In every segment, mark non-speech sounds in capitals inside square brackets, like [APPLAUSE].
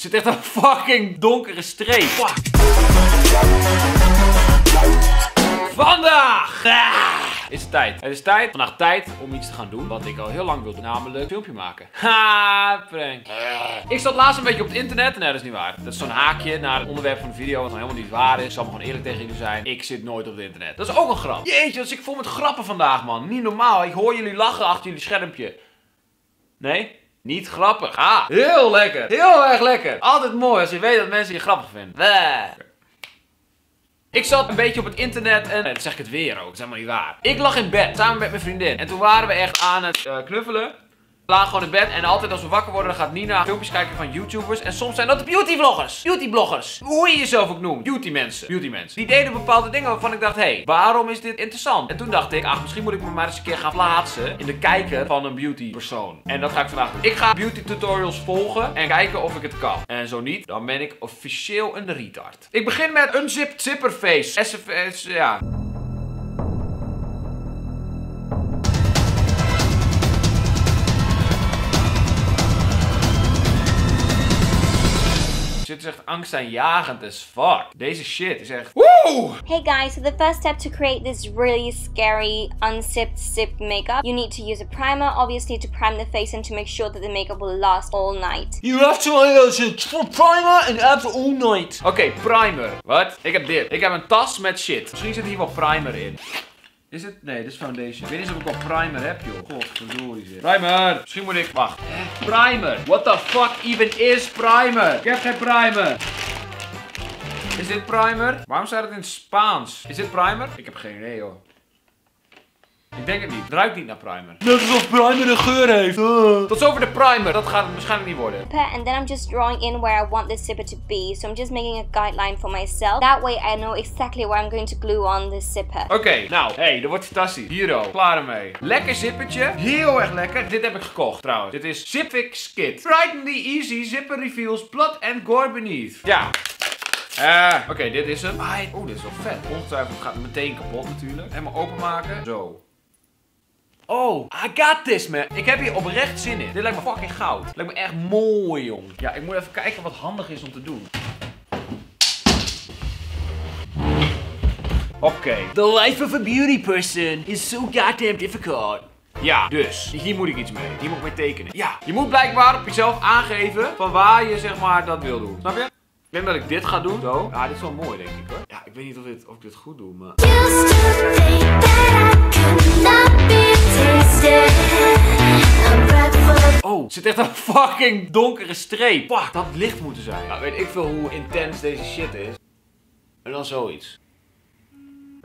zit echt een fucking donkere streep. Fuck. Vandaag ah, is het tijd. Het is tijd, vandaag tijd om iets te gaan doen wat ik al heel lang wilde, namelijk een filmpje maken. Ha, prank. Ik zat laatst een beetje op het internet. Nee, dat is niet waar. Dat is zo'n haakje naar het onderwerp van de video wat nog helemaal niet waar is. Ik zal me gewoon eerlijk tegen jullie zijn. Ik zit nooit op het internet. Dat is ook een grap. Jeetje, dus ik vol met grappen vandaag, man. Niet normaal. Ik hoor jullie lachen achter jullie schermpje. Nee? Niet grappig. Ah, heel lekker. Heel erg lekker. Altijd mooi als je weet dat mensen je grappig vinden. Ik zat een beetje op het internet en... Dat zeg ik het weer ook. Dat is helemaal niet waar. Ik lag in bed samen met mijn vriendin. En toen waren we echt aan het eh, knuffelen. Lagen gewoon in bed en altijd als we wakker worden, gaat Nina filmpjes kijken van YouTubers. En soms zijn dat beautyvloggers. Beautybloggers. Hoe je jezelf ook noemt. Beauty mensen. Beauty mensen. Die deden bepaalde dingen waarvan ik dacht, hé, hey, waarom is dit interessant? En toen dacht ik, ach, misschien moet ik me maar eens een keer gaan plaatsen in de kijker van een beauty persoon. En dat ga ik vandaag doen. Ik ga beauty tutorials volgen en kijken of ik het kan. En zo niet, dan ben ik officieel een retard. Ik begin met Unzipped Zipperface. SFS, ja. Angstaanjagend as fuck. Deze shit is echt... Woe! Hey guys, so the first step to create this really scary unzipped zip makeup, you need to use a primer, obviously to prime the face and to make sure that the makeup will last all night. You have to use it for primer and after all night. Oké, primer. Wat? Ik heb dit. Ik heb een tas met shit. Misschien zit hier wel primer in. Is het? Nee, dit is foundation. Ik weet niet of ik wel primer heb, joh. Godverdorie zeg. Primer! Misschien moet ik... Wacht. Hè? Primer! What the fuck even is primer? Ik heb geen primer. Is dit primer? Waarom staat het in Spaans? Is dit primer? Ik heb geen idee, joh. Ik denk het niet. Het ruikt niet naar primer. Net alsof primer een geur heeft. Tot zover de primer. Dat gaat het waarschijnlijk niet worden. And then I'm just drawing in where I want the zipper to be. So I'm just making a guideline for myself. That way I know exactly where I'm going to glue on the zipper. Oké, nou, hey, dat wordt fantastisch. Hier al, klaar ermee. Lekker zippertje. Heel erg lekker. Dit heb ik gekocht trouwens. Dit is Zipfix Kit. Frighteningly easy zipper reveals blood and gore beneath. Ja. Eh, oké, dit is hem. Oeh, dit is wel vet. Ongetwijfeld gaat het meteen kapot natuurlijk. Helemaal openmaken. Zo. Oh, I got this, man. Ik heb hier oprecht zin in. Dit lijkt me fucking goud. Lijkt me echt mooi, jong. Ja, ik moet even kijken wat handig is om te doen. Oké. The life of a beauty person is so goddamn difficult. Ja, dus hier moet ik iets mee. Hier moet ik mee tekenen. Ja, je moet blijkbaar op jezelf aangeven van waar je zeg maar dat wil doen. Snap je? Ik denk dat ik dit ga doen. Zo. Ja, dit is wel mooi denk ik hoor. Ja, ik weet niet of, dit, of ik dit goed doe, maar... Oh, er zit echt een fucking donkere streep. Fuck, dat licht moeten zijn. Nou, weet ik veel hoe intens deze shit is. En dan zoiets.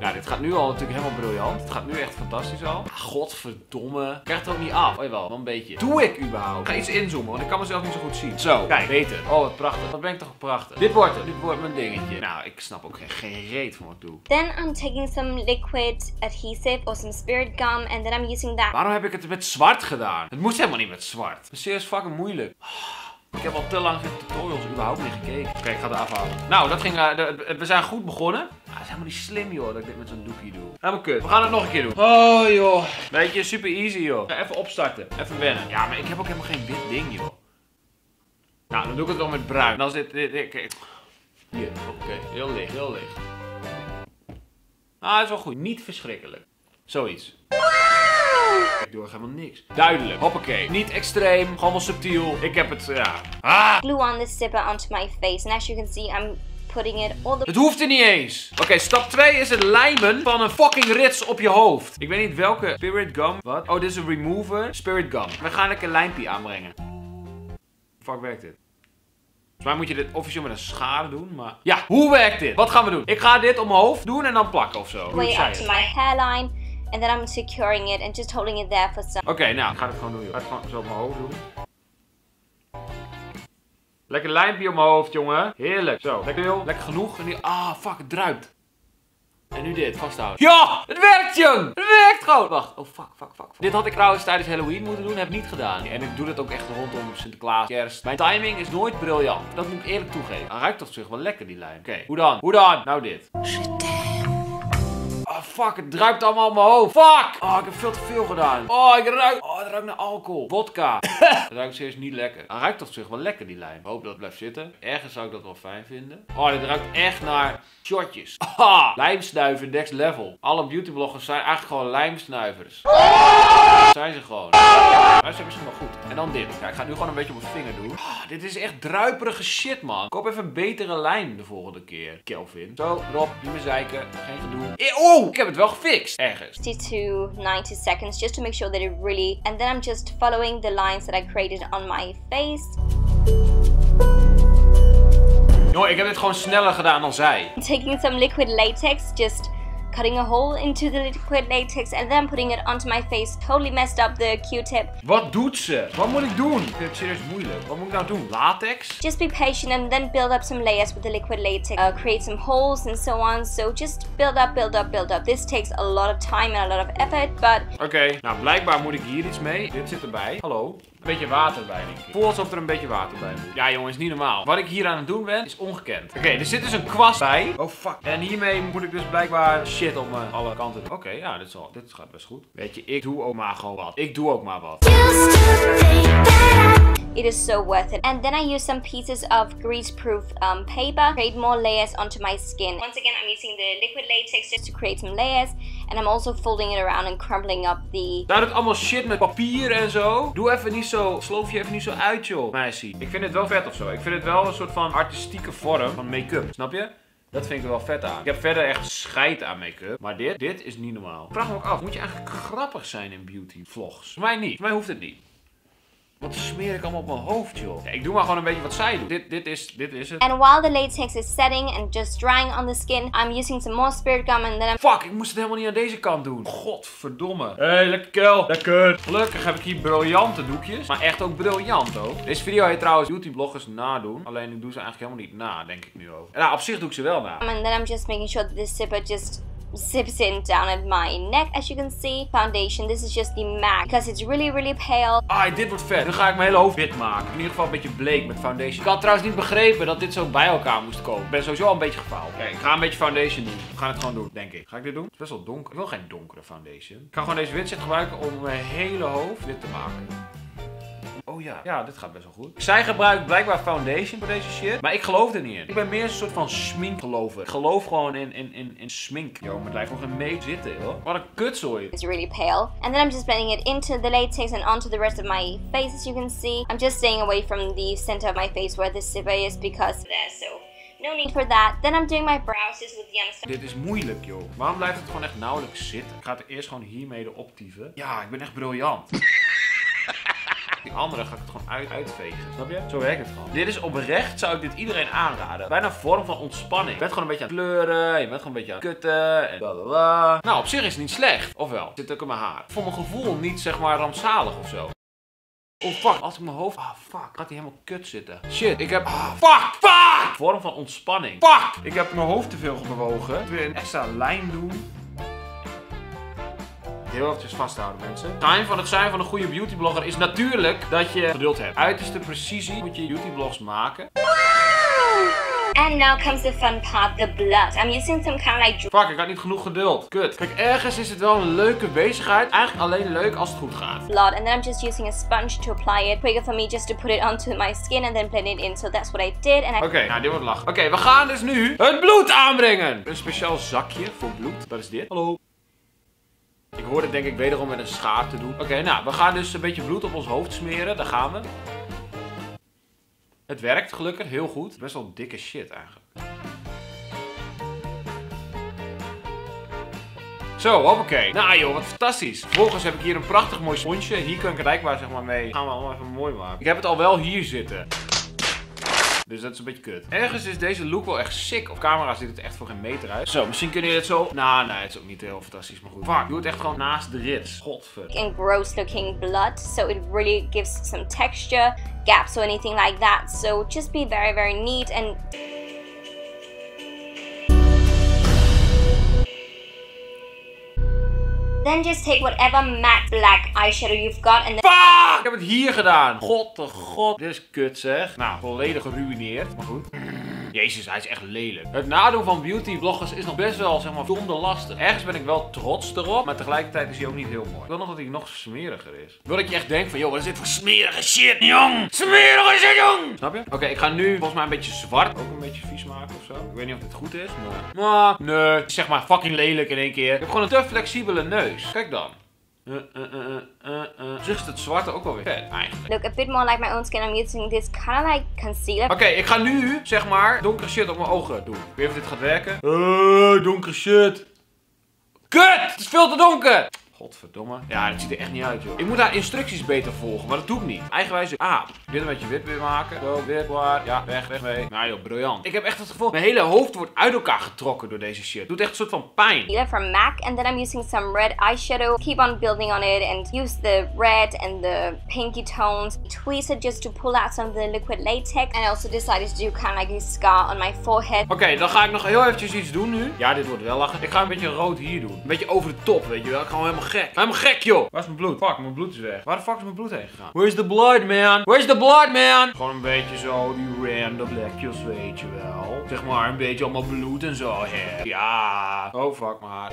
Ja, dit gaat nu al natuurlijk helemaal briljant. Het gaat nu echt fantastisch al. Ah, godverdomme. Ik krijg het ook niet af. Oh jawel, wel een beetje. Doe ik überhaupt? Ik ga iets inzoomen, want ik kan mezelf niet zo goed zien. Zo, kijk, beter. Oh, wat prachtig. Dat ben ik toch prachtig. Dit wordt het. Dit wordt mijn dingetje. Nou, ik snap ook geen, geen reet van wat ik doe. Then I'm taking some liquid adhesive or some spirit gum and then I'm using that. Waarom heb ik het met zwart gedaan? Het moest helemaal niet met zwart. Het is serieus fucking moeilijk. Ik heb al te lang geen tutorials überhaupt niet gekeken. Oké, ik ga het afhalen. Nou, dat ging, uh, de, we zijn goed begonnen. Helemaal niet slim, joh, dat ik dit met zo'n doekje doe. Helemaal kut. We gaan het nog een keer doen. Oh, joh. Weet je, super easy, joh. Even opstarten. Even wennen. Ja, maar ik heb ook helemaal geen wit ding, joh. Nou, dan doe ik het wel met bruin. Dan is dit, dit. Hier, oké. Heel licht, heel licht. Ah, dat is wel goed. Niet verschrikkelijk. Zoiets. Ik doe echt helemaal niks. Duidelijk. Hoppakee. Niet extreem. Gewoon wel subtiel. Ik heb het, ja. Ah! Glue on the zipper onto my face. And as you can see, I'm putting it all the... Het hoeft er niet eens. Oké, stap 2 is het lijmen van een fucking rits op je hoofd. Ik weet niet welke Spirit Gum. Wat? Oh, dit is een remover. Spirit Gum. We gaan lekker lijmpje aanbrengen. Fuck werkt dit? Volgens mij moet je dit officieel met een schaar doen, maar... Ja, hoe werkt dit? Wat gaan we doen? Ik ga dit op mijn hoofd doen en dan plakken of zo. Way up to my hairline. And then I'm securing it and just holding it there for some... Oké, nou, ik ga het gewoon doen, joh. Ik ga het gewoon zo op mijn hoofd doen. Lekker lijmpje op mijn hoofd, jongen. Heerlijk. Zo, lekker veel. Lekker genoeg. En nu, ah, fuck, het druipt. En nu dit, vasthouden. Ja, het werkt, jong. Het werkt gewoon. Wacht, oh, fuck, fuck, fuck. Dit had ik trouwens tijdens Halloween moeten doen, heb ik niet gedaan. En ik doe dit ook echt rondom Sinterklaas, kerst. Mijn timing is nooit briljant. Dat moet ik eerlijk toegeven. Hij ruikt toch zich wel lekker, die lijm. Oké, hoe dan? Hoe dan? Nou dit. Oh, fuck, het druipt allemaal op mijn hoofd. Fuck! Oh, ik heb veel te veel gedaan. Oh, ik ruik... Oh, het ruikt naar alcohol. Vodka. [LAUGHS] Het ruikt serieus niet lekker. Hij ruikt op zich wel lekker, die lijm. Ik hoop dat het blijft zitten. Ergens zou ik dat wel fijn vinden. Oh, dit ruikt echt naar shotjes. [LAUGHS] Ah, lijmsnuiver next level. Alle beautybloggers zijn eigenlijk gewoon lijmsnuivers. [LAUGHS] Zijn ze gewoon. Maar ze ze wel goed. En dan dit. Ja, ik ga nu gewoon een beetje op mijn vinger doen. Ah, dit is echt druiperige shit, man. Koop even een betere lijm de volgende keer. Kelvin. Zo, Rob, niet zeiken. Geen gedoe. Eh, Oh, heb het wel gefixt. Ergens. 60 to 90 seconds just to make sure that it really and then I'm just following the lines that I created on my face Jongen, ik heb dit gewoon sneller gedaan dan zij. taking some liquid latex just cutting a hole into the liquid latex and then putting it onto my face totally messed up the q-tip Wat doet ze? Wat moet ik doen? Ik vind het serieus moeilijk. Wat moet ik nou doen? Latex? just be patient and then build up some layers with the liquid latex uh, create some holes and so on so just build up build up build up this takes a lot of time and a lot of effort but Oké, nou blijkbaar moet ik hier iets mee. Dit zit erbij. Hallo? Een beetje water bij, denk ik. Voel alsof er een beetje water bij moet. Ja, jongens, niet normaal. Wat ik hier aan het doen ben, is ongekend. Oké, er zit dus een kwast bij. Oh, fuck. En hiermee moet ik dus blijkbaar shit op mijn alle kanten doen. Oké, ja, dit, is al, dit gaat best goed. Weet je, ik doe ook maar gewoon wat. Ik doe ook maar wat. it is so worth it and then I use some pieces of grease proof um, paper create more layers onto my skin once again I'm using the liquid latex just to create some layers and I'm also folding it around and crumbling up the Daar doet allemaal shit met papier en zo. Doe even niet zo, sloof je even niet zo uit, joh, meisje. Ik vind het wel vet of zo. Ik vind het wel een soort van artistieke vorm van make-up. Snap je? Dat vind ik er wel vet aan. Ik heb verder echt scheid aan make-up. Maar dit, dit is niet normaal. Vraag me ook af, moet je eigenlijk grappig zijn in beauty vlogs? Voor mij niet. Voor mij hoeft het niet. Wat smeer ik allemaal op mijn hoofd, joh? Ja, ik doe maar gewoon een beetje wat zij doet. Dit, dit, is, dit is het. and while the latex is setting and just drying on the skin I'm using some more spirit gum and then I'm Fuck, ik moest het helemaal niet aan deze kant doen. Godverdomme. Hé, hey, lekker kel. Lekker. Gelukkig heb ik hier briljante doekjes. Maar echt ook briljant ook. Deze video heet trouwens beautybloggers nadoen. Alleen ik doe ze eigenlijk helemaal niet na, denk ik nu over. Nou, op zich doe ik ze wel na. and then I'm just making sure that this zipper just zips in down at my neck as you can see foundation this is just the MAC because it's really really pale Ah, dit wordt vet. Nu ga ik mijn hele hoofd wit maken. In ieder geval een beetje bleek met foundation. Ik had trouwens niet begrepen dat dit zo bij elkaar moest komen. Ik ben sowieso al een beetje gefaald. Kijk, ik ga een beetje foundation doen. We gaan het gewoon doen, denk ik. Ga ik dit doen? Het is best wel donker. Ik wil geen donkere foundation. Ik ga gewoon deze witset gebruiken om mijn hele hoofd wit te maken. Oh ja, ja, dit gaat best wel goed. Zij gebruikt blijkbaar foundation voor deze shit. Maar ik geloof er niet in. Ik ben meer een soort van smink gelover. Ik geloof gewoon in, in, in, in smink. Yo, maar het lijkt nog een mee zitten, joh. Wat een kutzooi. is really pale and then I'm just blending it into the latex and onto the rest of my face as you can see I'm just staying away from the center of my face where the zipper is because there so no need for that then I'm doing my brows just with the Anastasia Dit is moeilijk, joh. Waarom blijft het gewoon echt nauwelijks zitten? Ik ga het er eerst gewoon hiermee erop tieven. Ja, ik ben echt briljant. Die andere ga ik het gewoon uit, uitvegen. Snap je? Zo werkt het gewoon. Dit is oprecht, zou ik dit iedereen aanraden. Bijna een vorm van ontspanning. Je bent gewoon een beetje aan het kleuren. Je bent gewoon een beetje aan het kutten. En blablabla. Nou, op zich is het niet slecht. Ofwel, zit ook in mijn haar. Voor mijn gevoel niet, zeg maar, rampzalig of zo. Oh fuck, als ik mijn hoofd... Ah fuck, gaat hij helemaal kut zitten. Shit, ik heb... Ah fuck, fuck! Vorm van ontspanning. Fuck! Ik heb mijn hoofd te veel bewogen. Ik wil een extra lijn doen. Heel eventjes vasthouden mensen. Time van het zijn van een goede beautyblogger is natuurlijk dat je geduld hebt. Uiterste precisie moet je beautyblogs maken. and now comes the fun part the blood I'm using some kind of like Fuck, ik had niet genoeg geduld. Kut. Kijk, ergens is het wel een leuke bezigheid. Eigenlijk alleen leuk als het goed gaat. blood and then I'm just using a sponge to apply it quicker for me just to put it onto my skin and then blend it in so that's what I did and I Oké, nou dit wordt lachen. Oké, we gaan dus nu het bloed aanbrengen. Een speciaal zakje voor bloed. Dat is dit. Hallo. Ik hoor het denk ik wederom met een schaar te doen. Oké, nou, we gaan dus een beetje bloed op ons hoofd smeren. Daar gaan we. Het werkt gelukkig heel goed. Best wel dikke shit eigenlijk. Zo, hoppakee. Nou joh, wat fantastisch. Vervolgens heb ik hier een prachtig mooi sponsje. Hier kan ik het blijkbaar zeg maar mee. Gaan we allemaal even mooi maken. Ik heb het al wel hier zitten. Dus dat is een beetje kut. Ergens is deze look wel echt sick. Op camera ziet het echt voor geen meter uit. Zo, misschien kun je het zo... Nou, nee, het is ook niet heel fantastisch, maar goed. Fuck, doe het echt gewoon naast de rits. Godver. and gross looking blood so it really gives some texture gaps or anything like that so just be very very neat and then just take whatever matte black eyeshadow you've got and then! Ik heb het hier gedaan. God de god. Dit is kut zeg. Nou, volledig geruineerd. Maar goed. Jezus, hij is echt lelijk. Het nadoen van beauty vloggers is nog best wel, zeg maar, donder lastig. Ergens ben ik wel trots erop, maar tegelijkertijd is hij ook niet heel mooi. Ik wil nog dat hij nog smeriger is. Ik wil dat je echt denkt van, joh, wat is dit voor smerige shit, jong? Smerige shit, jong! Snap je? Oké, ik ga nu volgens mij een beetje zwart ook een beetje vies maken of zo. Ik weet niet of dit goed is, maar... Maar, nee, zeg maar fucking lelijk in één keer. Ik heb gewoon een te flexibele neus. Kijk dan. Uh, uh, uh, uh, uh. Zich is het zwarte ook wel weer vet, eigenlijk. Look a bit more like my own skin. I'm using this kind of like concealer. Oké, ik ga nu, zeg maar, donkere shit op mijn ogen doen. Ik weet of dit gaat werken. Eh, donkere shit. Kut! Het is veel te donker! Godverdomme. Ja, dat ziet er echt niet uit, joh. Ik moet daar instructies beter volgen, maar dat doe ik niet. Eigenwijze ah, dit een beetje wit weer maken. Zo, wit, waar. Ja, weg, weg mee. Nou joh, briljant. Ik heb echt het gevoel, mijn hele hoofd wordt uit elkaar getrokken door deze shit. Het doet echt een soort van pijn. From MAC, and then I'm using some red eyeshadow. Keep on building on it and use the red and the pinky tones. Tweeze it just to pull out some of the liquid latex. And I also decided to do kind of like a scar on my forehead. Oké, dan ga ik nog heel eventjes iets doen nu. Ja, dit wordt wel lachen. Ik ga een beetje rood hier doen. Een beetje over de top, weet je wel. Ik ga helemaal gek. Helemaal gek, joh. Waar is mijn bloed? Fuck, mijn bloed is weg. Waar de fuck is mijn bloed heen gegaan? Where's the blood, man? Where's the blood, man? Gewoon een beetje zo, die random plekjes, weet je wel. Zeg maar, een beetje allemaal bloed en zo, hè. Ja. Oh, fuck, maar.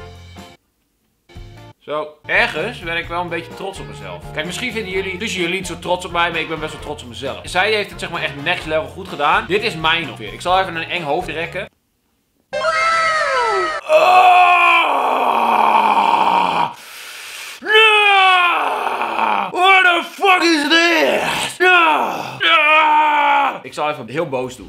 Zo, ergens ben ik wel een beetje trots op mezelf. Kijk, misschien vinden jullie, dus jullie niet zo trots op mij, maar ik ben best wel trots op mezelf. Zij heeft het zeg maar echt next level goed gedaan. Dit is mijn nog weer. Ik zal even een eng hoofd trekken. Oh! fuck is this? Ja. Ja. Ik zal even heel boos doen.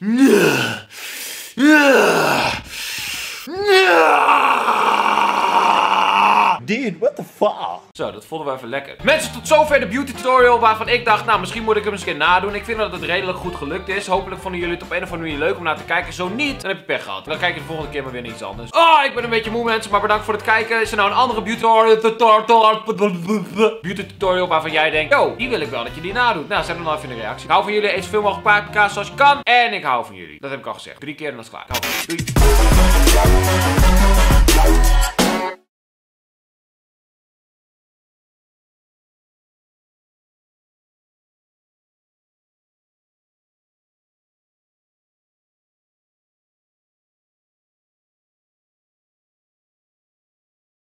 Dude, what the fuck? Zo, dat vonden we even lekker. Mensen, tot zover de beauty tutorial waarvan ik dacht, nou, misschien moet ik hem eens een keer nadoen. Ik vind dat het redelijk goed gelukt is. Hopelijk vonden jullie het op een of andere manier leuk om naar te kijken. Zo niet, dan heb je pech gehad. Dan kijk je de volgende keer maar weer naar iets anders. Oh, ik ben een beetje moe mensen, maar bedankt voor het kijken. Is er nou een andere beauty tutorial, beauty tutorial waarvan jij denkt, yo, die wil ik wel dat je die nadoet. Nou, zet hem dan even in de reactie. Ik hou van jullie, eet zoveel mogelijk paprika's zoals je kan. En ik hou van jullie. Dat heb ik al gezegd. Drie keer en dat is klaar. Hou van jullie.